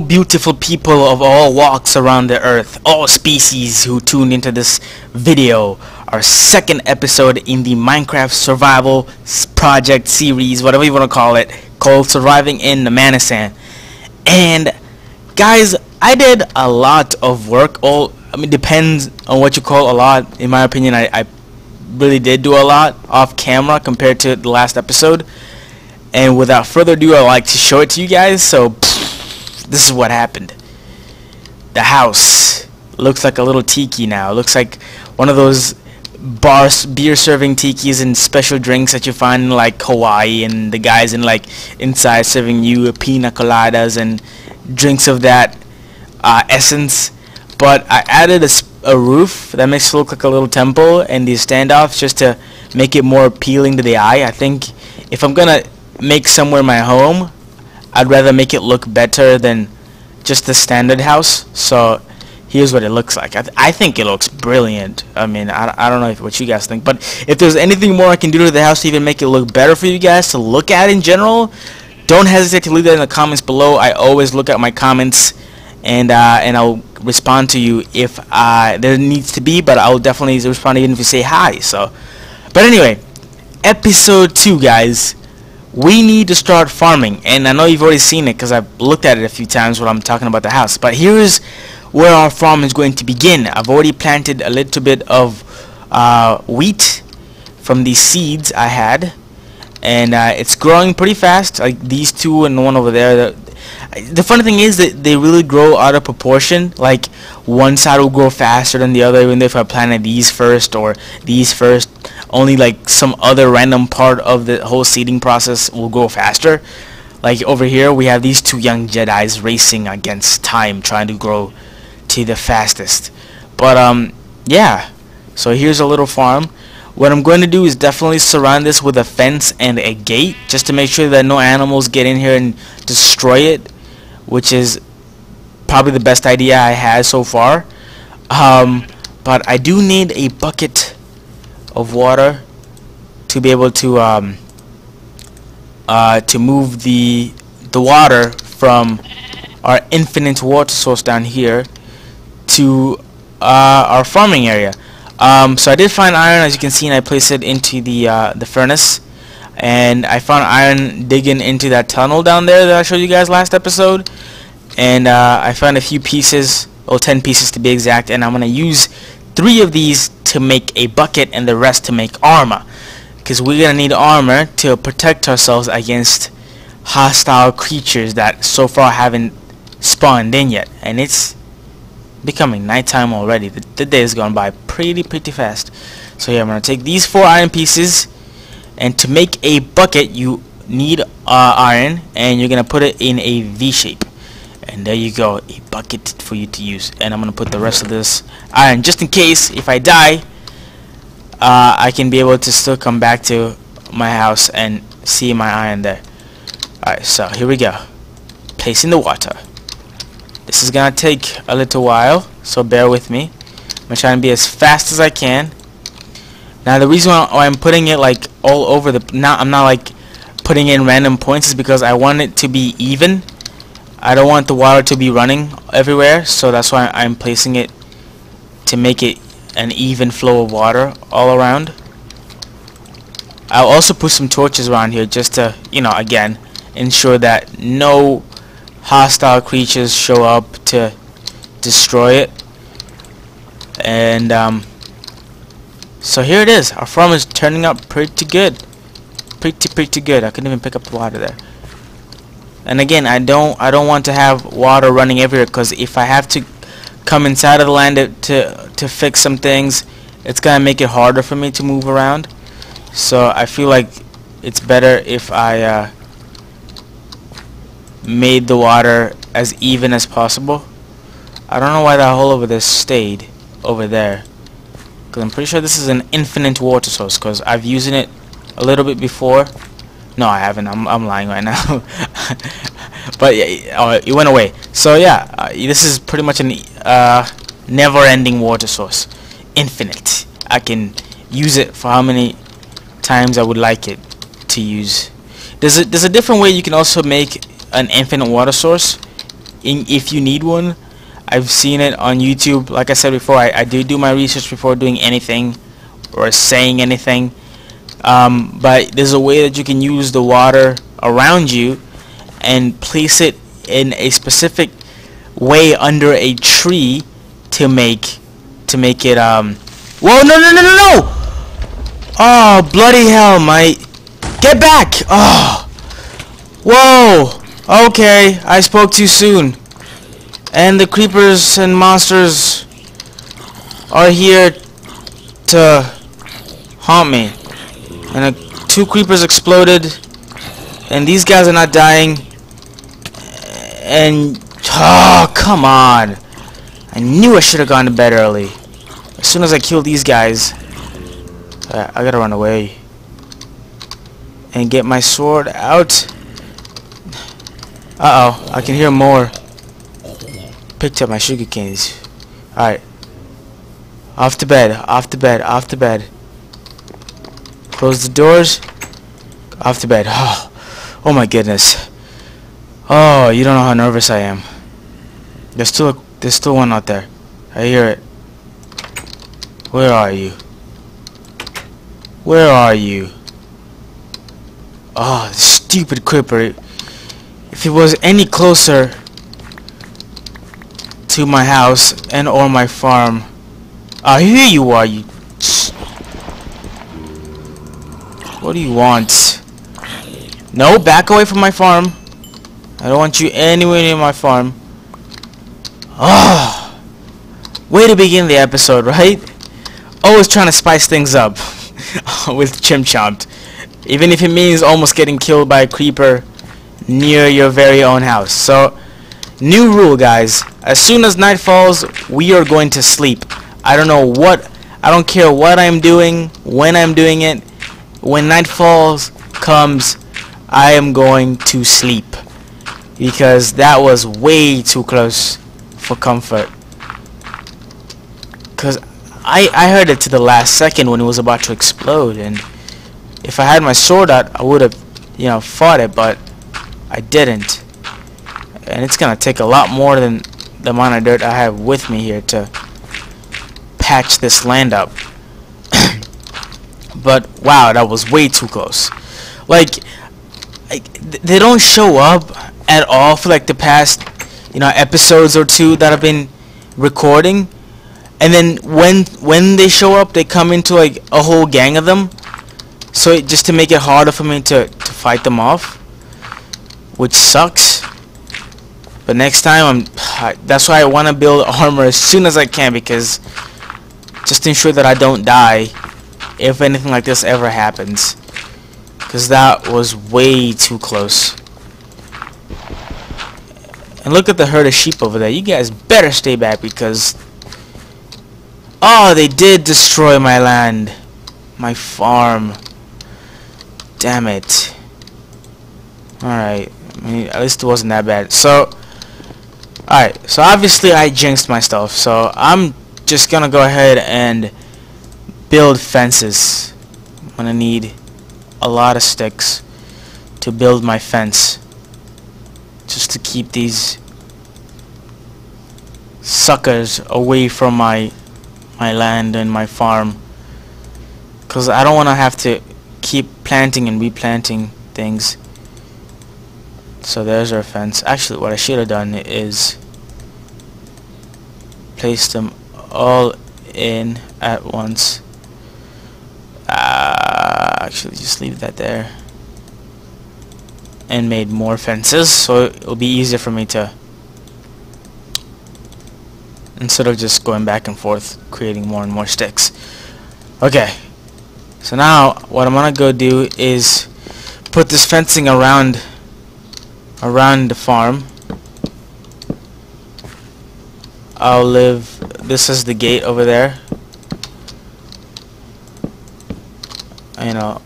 Beautiful people of all walks around the earth, all species who tuned into this video, our second episode in the Minecraft survival project series, whatever you want to call it, called Surviving in the Manisan. And guys, I did a lot of work, all, I mean depends on what you call a lot, in my opinion I, I really did do a lot off camera compared to the last episode. And without further ado, I'd like to show it to you guys, so this is what happened. The house looks like a little tiki now. It looks like one of those bar beer serving tikis and special drinks that you find in like Hawaii and the guys in like inside serving you pina coladas and drinks of that uh, essence. But I added a, a roof that makes it look like a little temple and these standoffs just to make it more appealing to the eye. I think if I'm gonna make somewhere my home, I'd rather make it look better than just the standard house. So here's what it looks like. I, th I think it looks brilliant. I mean, I, I don't know if, what you guys think, but if there's anything more I can do to the house to even make it look better for you guys to look at in general, don't hesitate to leave that in the comments below. I always look at my comments and uh, and I'll respond to you if uh, there needs to be, but I'll definitely respond even if you say hi. So, but anyway, episode two, guys we need to start farming. And I know you've already seen it because I've looked at it a few times when I'm talking about the house. But here's where our farm is going to begin. I've already planted a little bit of uh, wheat from these seeds I had. And uh, it's growing pretty fast. Like these two and the one over there the funny thing is that they really grow out of proportion. Like one side will grow faster than the other even if I planted these first or these first. Only like some other random part of the whole seeding process will go faster. Like over here we have these two young Jedi's racing against time trying to grow to the fastest. But um yeah. So here's a little farm what I'm going to do is definitely surround this with a fence and a gate just to make sure that no animals get in here and destroy it which is probably the best idea I had so far. Um, but I do need a bucket of water to be able to um, uh, to move the the water from our infinite water source down here to uh, our farming area um, so I did find iron as you can see and I placed it into the uh, the furnace. And I found iron digging into that tunnel down there that I showed you guys last episode. And uh, I found a few pieces or 10 pieces to be exact and I'm gonna use three of these to make a bucket and the rest to make armor. Because we're gonna need armor to protect ourselves against hostile creatures that so far haven't spawned in yet. And it's becoming nighttime already. The, the day has gone by pretty pretty fast. So yeah I'm gonna take these four iron pieces and to make a bucket you need uh, iron and you're gonna put it in a V shape. And there you go a bucket for you to use. And I'm gonna put the rest of this iron just in case if I die uh, I can be able to still come back to my house and see my iron there. Alright so here we go. Placing the water this is gonna take a little while so bear with me. I'm gonna try to be as fast as I can. Now the reason why I'm putting it like all over the not I'm not like putting in random points is because I want it to be even. I don't want the water to be running everywhere so that's why I'm placing it to make it an even flow of water all around. I'll also put some torches around here just to you know again ensure that no hostile creatures show up to destroy it. And um, so here it is. Our farm is turning out pretty good. Pretty pretty good. I couldn't even pick up the water there. And again I don't I don't want to have water running everywhere because if I have to come inside of the land to, to to fix some things it's gonna make it harder for me to move around. So I feel like it's better if I uh, made the water as even as possible I don't know why that hole over there stayed over there because I'm pretty sure this is an infinite water source because I've used it a little bit before no, I haven't. I'm, I'm lying right now. but yeah, oh, it went away. So yeah, uh, this is pretty much a uh, never-ending water source, infinite. I can use it for how many times I would like it to use. There's a there's a different way you can also make an infinite water source. in, if you need one. I've seen it on YouTube. Like I said before, I, I do do my research before doing anything or saying anything. Um, but there's a way that you can use the water around you and place it in a specific way under a tree to make to make it um whoa no no no no no oh bloody hell mate get back oh whoa okay I spoke too soon. And the creepers and monsters are here to haunt me. And two creepers exploded and these guys are not dying. And oh come on. I knew I should have gone to bed early. As soon as I kill these guys I, I gotta run away and get my sword out uh oh I can hear more picked up my sugar canes alright off to bed off to bed off to bed close the doors off to bed oh Oh my goodness. Oh, you don't know how nervous I am. There's still a, there's still one out there. I hear it. Where are you? Where are you? Oh, stupid creeper. If it was any closer to my house and or my farm. Ah, here you are, you... What do you want? No, back away from my farm. I don't want you anywhere near my farm. Ah, oh, way to begin the episode, right? Always trying to spice things up with Chimp Chomp. Even if it means almost getting killed by a creeper near your very own house. So, new rule, guys. As soon as night falls, we are going to sleep. I don't know what, I don't care what I'm doing, when I'm doing it. When night falls, comes, I am going to sleep because that was way too close for comfort because I, I heard it to the last second when it was about to explode and if I had my sword out I would have you know fought it but I didn't. And it's gonna take a lot more than the amount of dirt I have with me here to patch this land up. But wow that was way too close. Like they don't show up at all for like the past you know episodes or two that I've been recording. And then when when they show up they come into like a whole gang of them. So it, just to make it harder for me to, to fight them off which sucks but next time I'm. That's why I want to build armor as soon as I can because just ensure that I don't die if anything like this ever happens because that was way too close. And look at the herd of sheep over there. You guys better stay back because... Oh, they did destroy my land. My farm. Damn it. Alright. I mean, at least it wasn't that bad. So... Alright, so obviously I jinxed myself. So I'm just gonna go ahead and build fences. I'm gonna need a lot of sticks to build my fence just to keep these suckers away from my my land and my farm because I don't want to have to keep planting and replanting things so there's our fence. Actually what I should have done is place them all in at once. Ah, actually just leave that there. And made more fences so it'll be easier for me to instead of just going back and forth creating more and more sticks. Okay. So now what I'm gonna go do is put this fencing around around the farm I'll live this is the gate over there you know,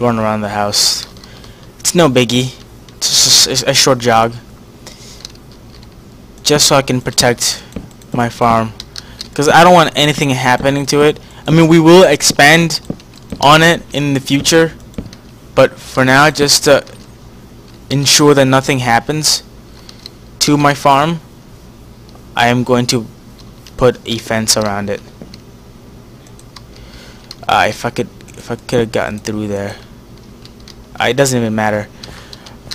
run around the house. It's no biggie. It's just a, a short jog. Just so I can protect my farm. Because I don't want anything happening to it. I mean, we will expand on it in the future. But for now, just to ensure that nothing happens to my farm, I am going to put a fence around it. Uh, if I could, if I could have gotten through there, uh, it doesn't even matter.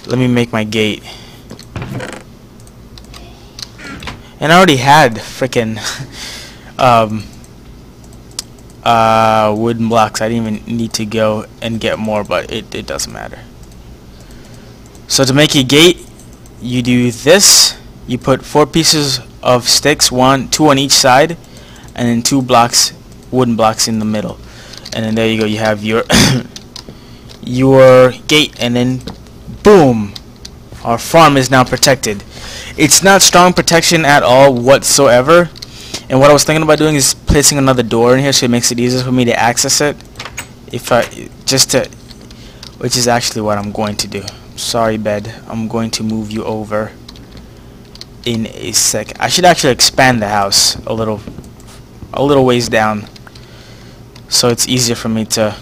Let me make my gate. And I already had freaking um, uh, wooden blocks. I didn't even need to go and get more, but it, it doesn't matter. So to make a gate, you do this. You put four pieces of sticks, one, two on each side, and then two blocks, wooden blocks in the middle. And then there you go. You have your your gate, and then boom, our farm is now protected. It's not strong protection at all whatsoever. And what I was thinking about doing is placing another door in here so it makes it easier for me to access it. If I just to, which is actually what I'm going to do. Sorry, bed. I'm going to move you over in a sec. I should actually expand the house a little, a little ways down, so it's easier for me to.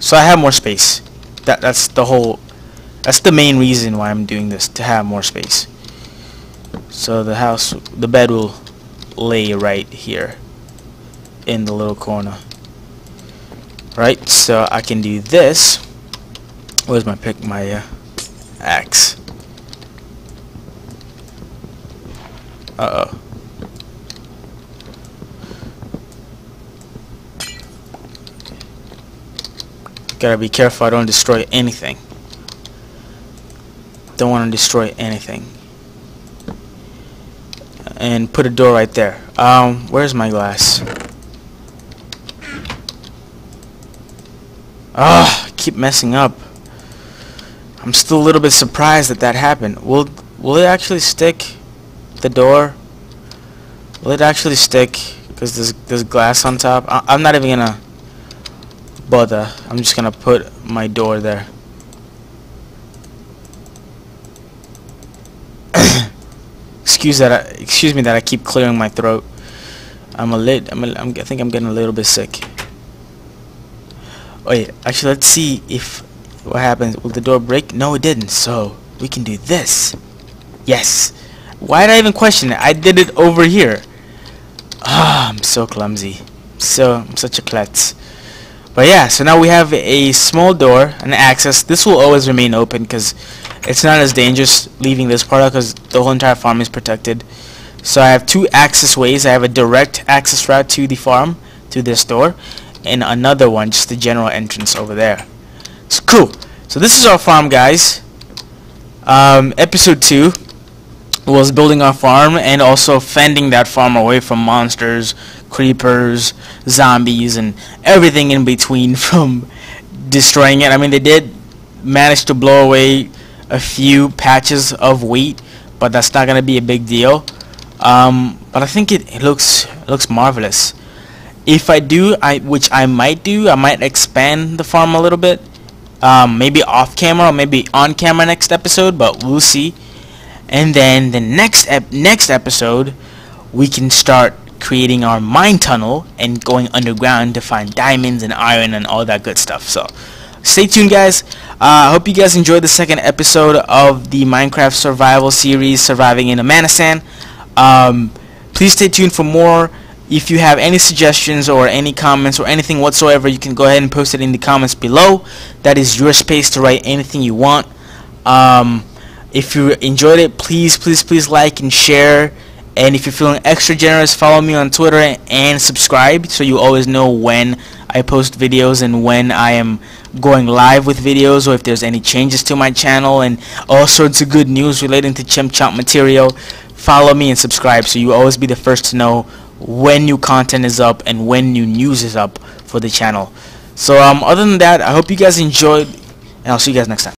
So I have more space. That that's the whole. That's the main reason why I'm doing this to have more space. So the house, the bed will lay right here in the little corner right so I can do this where's my pick my uh, axe uh oh gotta be careful I don't destroy anything don't want to destroy anything and put a door right there. Um, where's my glass? Ah, keep messing up. I'm still a little bit surprised that that happened. Will will it actually stick? The door? Will it actually stick? Because there's there's glass on top. I, I'm not even gonna bother. I'm just gonna put my door there. excuse that. I, excuse me that I keep clearing my throat. I'm a lit. I'm. I'm. I think I'm getting a little bit sick. Oh, Wait. Actually, let's see if what happens. Will the door break? No, it didn't. So we can do this. Yes. Why did I even question it? I did it over here. Ah, I'm so clumsy. So I'm such a klutz. But yeah, so now we have a small door, an access. This will always remain open because it's not as dangerous leaving this part because the whole entire farm is protected. So I have two access ways. I have a direct access route to the farm, to this door, and another one, just the general entrance over there. So cool. So this is our farm, guys. Um, episode 2 was building our farm and also fending that farm away from monsters, creepers, zombies, and everything in between from destroying it. I mean, they did manage to blow away a few patches of wheat, but that's not gonna be a big deal. Um, but I think it, it looks it looks marvelous. If I do, I which I might do, I might expand the farm a little bit. Um, maybe off camera or maybe on camera next episode, but we'll see. And then the next ep next episode, we can start creating our mine tunnel and going underground to find diamonds and iron and all that good stuff. So stay tuned guys I uh, hope you guys enjoyed the second episode of the Minecraft survival series surviving in Amanistan um, please stay tuned for more if you have any suggestions or any comments or anything whatsoever you can go ahead and post it in the comments below. That is your space to write anything you want. Um, if you enjoyed it please please please like and share. And if you're feeling extra generous follow me on Twitter and subscribe so you always know when I post videos and when I am going live with videos or if there's any changes to my channel and all sorts of good news relating to Chimp Chomp material, follow me and subscribe so you always be the first to know when new content is up and when new news is up for the channel. So um, other than that, I hope you guys enjoyed and I'll see you guys next time.